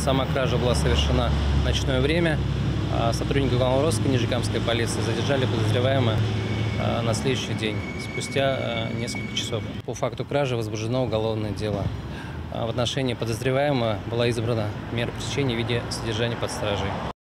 сама кража была совершена в ночное время. А сотрудники главного розыска Нижегамской полиции задержали подозреваемого а, на следующий день, спустя а, несколько часов. По факту кражи возбуждено уголовное дело. В отношении подозреваемого была избрана мера пресечения в виде содержания под стражей.